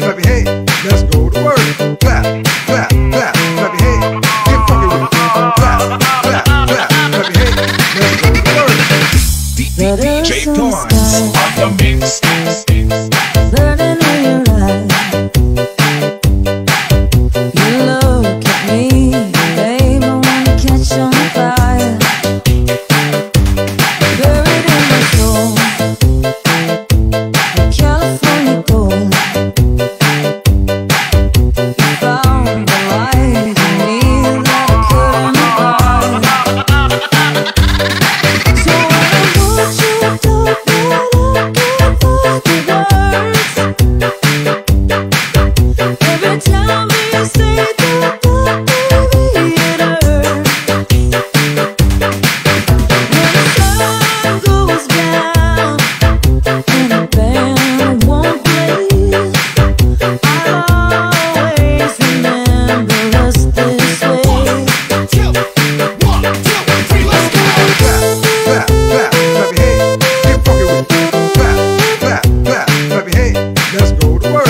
clap your hands. Let's go to work. Clap, clap, clap, clap your hands. Get funky with it. Clap, clap, clap, clap your hands. Let's go to work. DJ Thorns on the mix. Let's go to work.